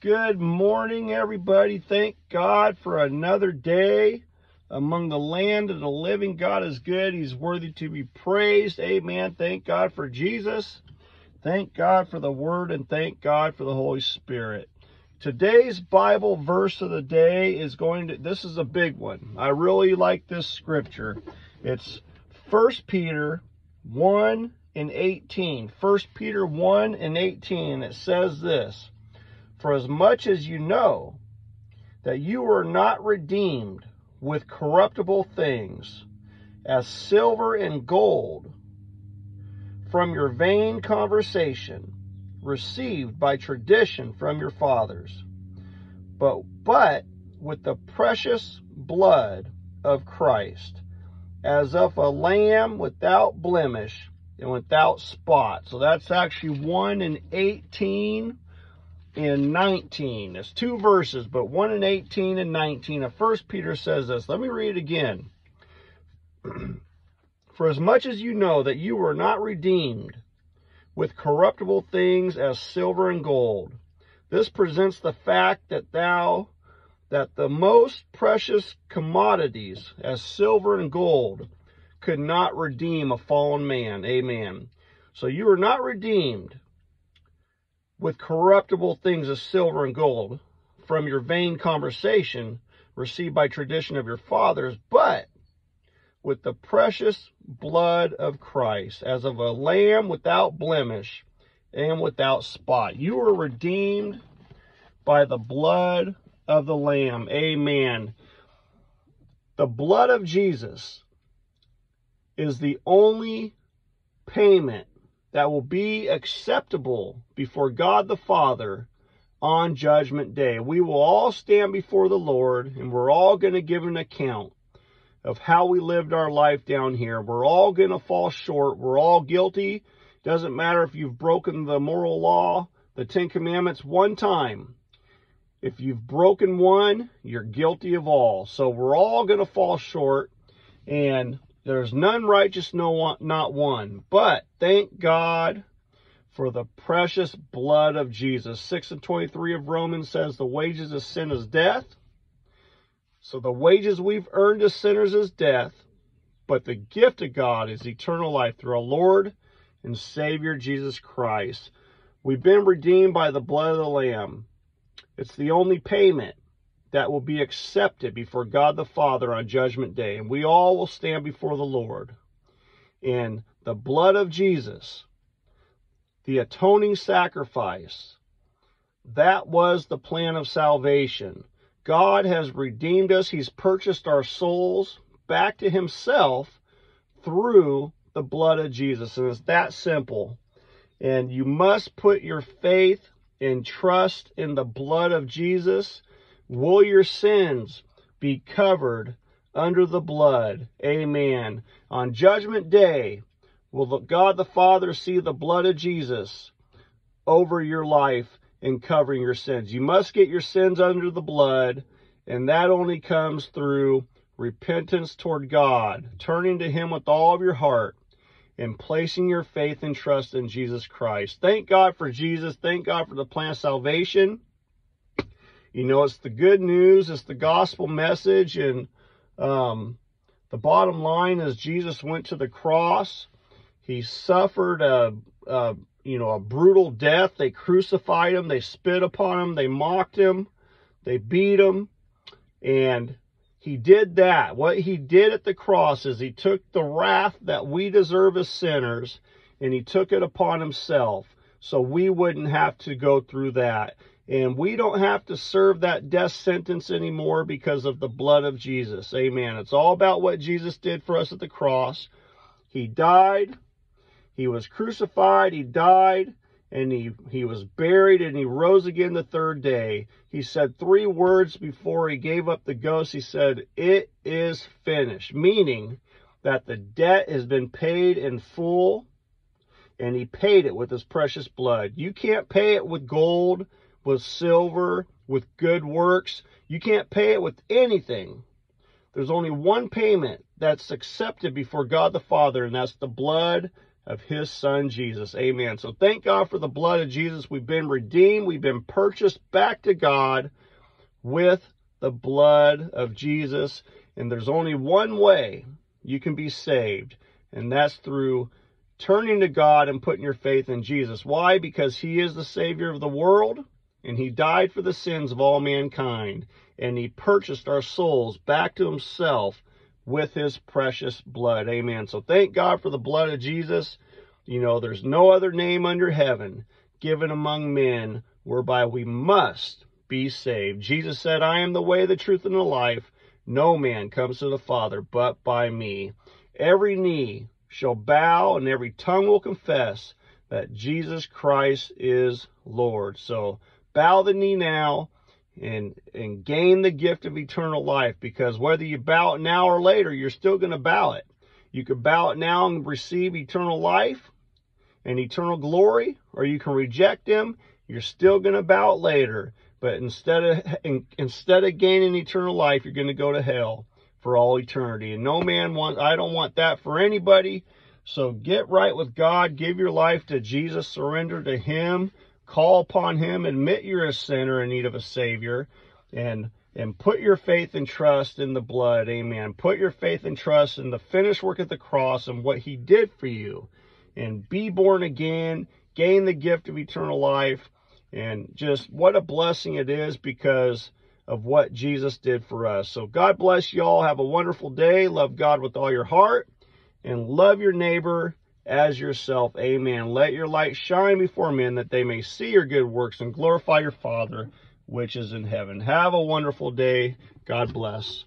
Good morning, everybody. Thank God for another day among the land of the living. God is good. He's worthy to be praised. Amen. Thank God for Jesus. Thank God for the Word and thank God for the Holy Spirit. Today's Bible verse of the day is going to, this is a big one. I really like this scripture. It's 1 Peter 1 and 18. 1 Peter 1 and 18. It says this. For as much as you know that you were not redeemed with corruptible things, as silver and gold, from your vain conversation received by tradition from your fathers, but, but with the precious blood of Christ, as of a lamb without blemish and without spot. So that's actually 1 and 18 in 19. It's two verses, but one in 18 and 19 of First Peter says this. Let me read it again. For as much as you know that you were not redeemed with corruptible things as silver and gold, this presents the fact that thou that the most precious commodities as silver and gold could not redeem a fallen man. Amen. So you were not redeemed with corruptible things as silver and gold from your vain conversation received by tradition of your fathers, but with the precious blood of Christ, as of a lamb without blemish and without spot. You were redeemed by the blood of the Lamb. Amen. The blood of Jesus is the only payment that will be acceptable before God the Father on judgment day. We will all stand before the Lord and we're all going to give an account of how we lived our life down here. We're all going to fall short. We're all guilty. Doesn't matter if you've broken the moral law, the Ten Commandments one time. If you've broken one, you're guilty of all. So we're all going to fall short. And there's none righteous, no one, not one. But thank God for the precious blood of Jesus. 6 and 23 of Romans says the wages of sin is death. So the wages we've earned as sinners is death. But the gift of God is eternal life through our Lord and Savior Jesus Christ. We've been redeemed by the blood of the Lamb. It's the only payment that will be accepted before God the Father on judgment day. And we all will stand before the Lord. And the blood of Jesus, the atoning sacrifice, that was the plan of salvation. God has redeemed us. He's purchased our souls back to himself through the blood of Jesus. And it's that simple. And you must put your faith and trust in the blood of Jesus Will your sins be covered under the blood? Amen. On judgment day, will God the Father see the blood of Jesus over your life and covering your sins? You must get your sins under the blood, and that only comes through repentance toward God, turning to Him with all of your heart, and placing your faith and trust in Jesus Christ. Thank God for Jesus. Thank God for the plan of salvation. You know, it's the good news, it's the gospel message, and um, the bottom line is Jesus went to the cross. He suffered a, a, you know, a brutal death. They crucified him. They spit upon him. They mocked him. They beat him. And he did that. What he did at the cross is he took the wrath that we deserve as sinners and he took it upon himself so we wouldn't have to go through that. And we don't have to serve that death sentence anymore because of the blood of Jesus. Amen. It's all about what Jesus did for us at the cross. He died. He was crucified. He died. And he, he was buried and he rose again the third day. He said three words before he gave up the ghost. He said, It is finished, meaning that the debt has been paid in full and he paid it with his precious blood. You can't pay it with gold with silver, with good works. You can't pay it with anything. There's only one payment that's accepted before God the Father, and that's the blood of his son Jesus. Amen. So thank God for the blood of Jesus. We've been redeemed. We've been purchased back to God with the blood of Jesus. And there's only one way you can be saved, and that's through turning to God and putting your faith in Jesus. Why? Because he is the Savior of the world, and he died for the sins of all mankind, and he purchased our souls back to himself with his precious blood. Amen. So thank God for the blood of Jesus. You know, there's no other name under heaven given among men whereby we must be saved. Jesus said, I am the way, the truth, and the life. No man comes to the Father but by me. Every knee shall bow and every tongue will confess that Jesus Christ is Lord. So bow the knee now and and gain the gift of eternal life because whether you bow it now or later, you're still going to bow it. You can bow it now and receive eternal life and eternal glory, or you can reject him. You're still going to bow it later. But instead of instead of gaining eternal life, you're going to go to hell for all eternity. And no man wants I don't want that for anybody. So get right with God, give your life to Jesus, surrender to him, call upon him, admit you're a sinner in need of a savior, and and put your faith and trust in the blood. Amen. Put your faith and trust in the finished work at the cross and what he did for you. And be born again, gain the gift of eternal life and just what a blessing it is because of what Jesus did for us. So God bless you all. Have a wonderful day. Love God with all your heart and love your neighbor as yourself. Amen. Let your light shine before men that they may see your good works and glorify your Father which is in heaven. Have a wonderful day. God bless.